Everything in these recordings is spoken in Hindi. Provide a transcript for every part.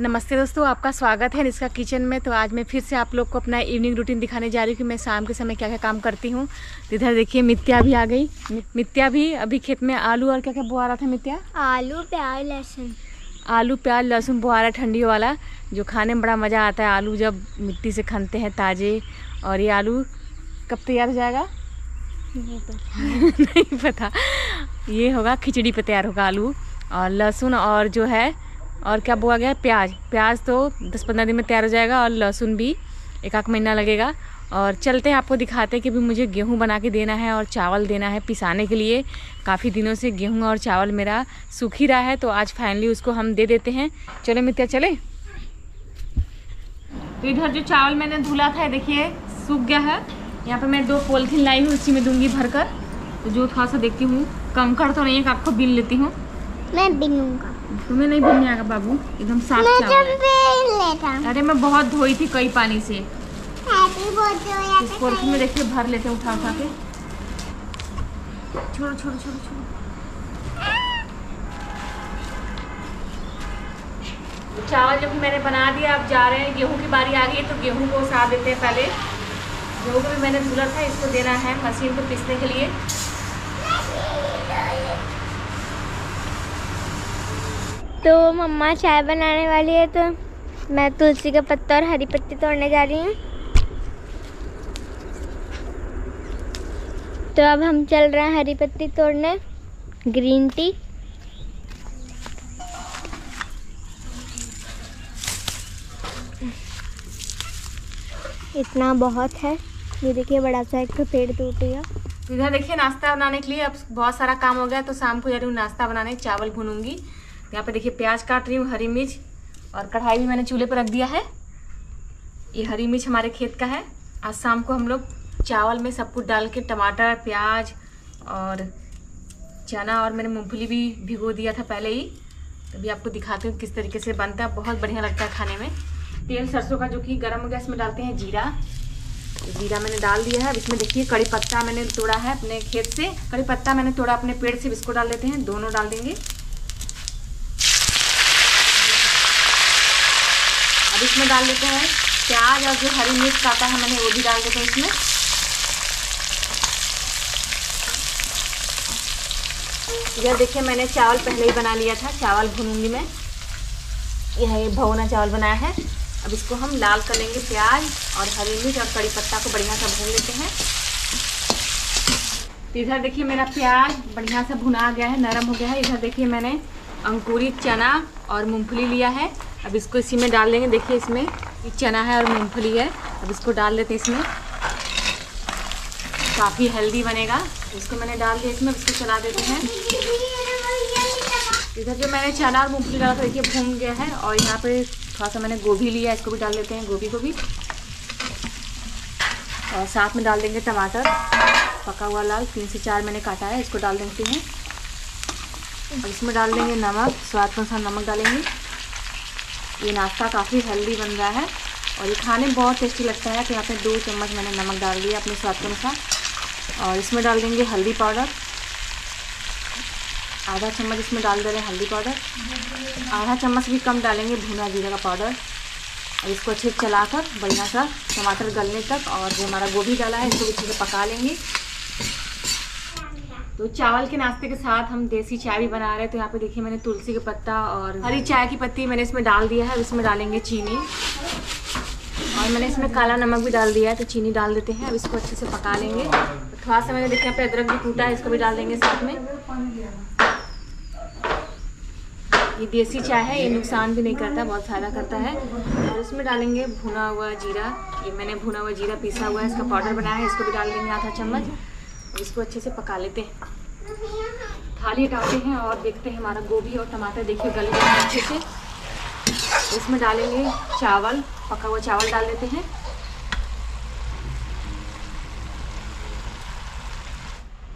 नमस्ते दोस्तों आपका स्वागत है निष्का किचन में। तो आज मैं फिर से आप लोग को अपना इवनिंग रूटीन दिखाने जा रही हूँ कि मैं शाम के समय क्या क्या काम करती हूँ। तो इधर देखिए मित्या भी आ गई। मित्या भी अभी खेत में आलू और क्या क्या बुआ रहा था मित्या? आलू प्याज लहसुन। आलू प्याज लहसुन बुआ रहा ठंडी वाला जो खाने में बड़ा मज़ा आता है। आलू जब मिट्टी से खनते हैं ताज़े और ये आलू कब तैयार हो जाएगा? नहीं पता। ये होगा खिचड़ी पर तैयार होगा आलू। और लहसुन और जो है और क्या बोआ गया प्याज। प्याज तो दस पंद्रह दिन में तैयार हो जाएगा और लहसुन भी एक आध महीना लगेगा। और चलते हैं, आपको दिखाते हैं कि भी मुझे गेहूँ बना के देना है और चावल देना है पिसाने के लिए। काफ़ी दिनों से गेहूँ और चावल मेरा सूख ही रहा है तो आज फाइनली उसको हम दे देते हैं। चलो मित्या, चले। तो इधर जो चावल मैंने धुला था देखिए, सूख गया है। यहाँ पर मैं दो पोलिथीन लाई हूँ उसी में दूँगी भरकर। तो जो थोड़ा सा देखती हूँ। कंकड़ तो नहीं है आपको बिन लेती हूँ। मैं बिनूँगा। तुम्हें नहीं बनने आएगा बाबू। एकदम साफ़ मैं चावल जब अरे मैं बहुत धोई थी कई पानी से। हैप्पी इस में देखिए भर लेते हैं उठा उठा के। छोड़ो छोड़ो छोड़ो छोड़ो। चावल जो कि मैंने बना दिया अब जा रहे हैं। गेहूँ की बारी आ गई है तो गेहूँ को साफ़ देते हैं पहले। गेहूँ को भी मैंने धुला था इसको देना है मशीन को पीसने के लिए। तो मम्मा चाय बनाने वाली है तो मैं तुलसी का पत्ता और हरी पत्ती तोड़ने जा रही हूँ। तो अब हम चल रहे हैं हरी पत्ती तोड़ने, ग्रीन टी। इतना बहुत है। ये देखिए, बड़ा सा एक तो पेड़ टूट गया। इधर देखिए, नाश्ता बनाने के लिए अब बहुत सारा काम हो गया तो शाम को जा रही हूँ, नाश्ता बनाने, चावल भूनूँगी। यहाँ पे देखिए प्याज काट रही हूँ, हरी मिर्च और कढ़ाई भी मैंने चूल्हे पर रख दिया है। ये हरी मिर्च हमारे खेत का है। आज शाम को हम लोग चावल में सब कुछ डाल के टमाटर, प्याज और चना और मैंने मूँगफली भी भिगो दिया था पहले ही। तभी आपको दिखाती हूँ किस तरीके से बनता है। बहुत बढ़िया लगता है खाने में। तेल सरसों का जो कि गर्म हो गया डालते हैं, जीरा। जीरा मैंने डाल दिया है। अब इसमें देखिए कड़ी पत्ता मैंने तोड़ा है अपने खेत से। कड़ी पत्ता मैंने तोड़ा अपने पेड़ से इसको डाल देते हैं, दोनों डाल देंगे। अब इसमें डाल देते हैं। प्याज और जो हरी मिर्च काटा है मैंने, वो भी डाल देते हैं इसमें। इधर देखिए, मैंने चावल पहले ही बना लिया था, चावल भूनूँगी मैं। यह भवना चावल बनाया है। अब इसको हम लाल कर लेंगे प्याज और हरी मिर्च और कड़ी पत्ता को बढ़िया सा भून लेते हैं। तो इधर देखिए, मेरा प्याज बढ़िया से भुना गया है, नरम हो गया है। इधर देखिए, मैंने अंकुरित चना और मूंगफली लिया है। अब इसको इसी में डाल देंगे। देखिए इसमें चना है और मूंगफली है। अब इसको डाल देते हैं इसमें। काफ़ी हेल्दी बनेगा। इसको मैंने डाल दिया इसमें। इसको चला देते हैं। इधर जो मैंने चना और मूँगफली डाला था, देखिए, भून गया है और यहाँ पे थोड़ा सा मैंने गोभी लिया इसको भी डाल देते हैं, गोभी को भी। और साथ में डाल देंगे टमाटर। पका हुआ लाल, तीन से चार मैंने काटा है। इसको डाल देते हैं। और इसमें डाल देंगे नमक। स्वाद अनुसार नमक डालेंगे। ये नाश्ता काफ़ी हेल्दी बन रहा है और ये खाने में बहुत टेस्टी लगता है। तो यहाँ पे दो चम्मच मैंने नमक डाल दिया अपने स्वाद के अनुसार। और इसमें डाल देंगे हल्दी पाउडर। आधा चम्मच इसमें डाल दे रहे हैं हल्दी पाउडर। आधा चम्मच भी कम डालेंगे भुना जीरा का पाउडर। और इसको अच्छे से चलाकर बढ़िया सा टमाटर गलने तक और जो हमारा गोभी डाला है, इसको अच्छे से पका लेंगे। तो चावल के नाश्ते के साथ हम देसी चाय भी बना रहे हैं। तो यहाँ पे देखिए मैंने तुलसी का पत्ता और हरी चाय की पत्ती मैंने इसमें डाल दिया है इसमें डालेंगे चीनी। और मैंने इसमें काला नमक भी डाल दिया है तो चीनी डाल देते हैं। अब इसको अच्छे से पका लेंगे। थोड़ा सा मैंने देखा यहाँ पे अदरक भी कूटा है इसको भी डाल देंगे साथ में। ये देसी चाय है ये नुकसान भी नहीं करता बहुत फ़ायदा करता है। और इसमें डालेंगे भुना हुआ जीरा। ये मैंने भुना हुआ जीरा पीसा हुआ है इसका पाउडर बनाया है इसको भी डाल देंगे आधा चम्मच। इसको अच्छे से पका लेते हैं। थाली हटाते हैं और देखते हैं हमारा गोभी और टमाटर देखिए गल गए अच्छे से। इसमें डालेंगे चावल, पका हुआ चावल डाल देते हैं।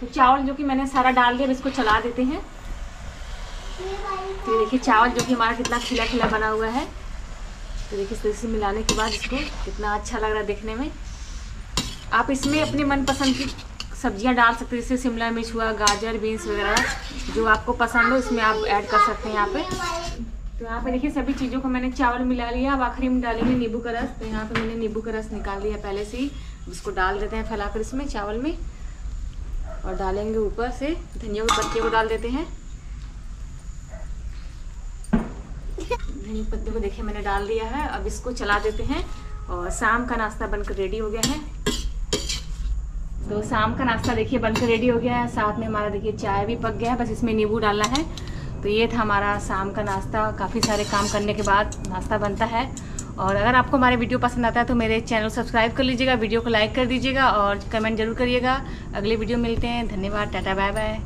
तो चावल जो कि मैंने सारा डाल दिया इसको चला देते हैं। तो देखिए चावल जो कि हमारा कितना खिला खिला बना हुआ है। तो देखिए इस तरह से मिलाने के बाद इसको कितना अच्छा लग रहा है देखने में। आप इसमें अपनी मनपसंद की सब्ज़ियाँ डाल सकते हैं, जैसे शिमला मिर्च हुआ, गाजर, बीन्स वगैरह, जो आपको पसंद हो, इसमें आप ऐड कर सकते हैं यहाँ पे। तो यहाँ पे देखिए सभी चीज़ों को मैंने चावल मिला लिया, अब आखिरी में डालेंगे नींबू का रस। तो यहाँ पे मैंने नींबू का रस निकाल लिया पहले से ही। उसको डाल देते हैं फैलाकर इसमें, चावल में। और डालेंगे ऊपर से धनिया के पत्ते को डाल देते हैं। धनिया पत्ते को देखिए मैंने डाल दिया है, अब इसको चला देते हैं। और शाम का नाश्ता बनकर रेडी हो गया है। तो शाम का नाश्ता देखिए बनकर रेडी हो गया है। साथ में हमारा देखिए चाय भी पक गया है। बस इसमें नींबू डालना है। तो ये था हमारा शाम का नाश्ता। काफ़ी सारे काम करने के बाद नाश्ता बनता है। और अगर आपको हमारे वीडियो पसंद आता है तो मेरे चैनल सब्सक्राइब कर लीजिएगा, वीडियो को लाइक कर दीजिएगा और कमेंट ज़रूर करिएगा। अगले वीडियो मिलते हैं। धन्यवाद टाटा, बाय बाय।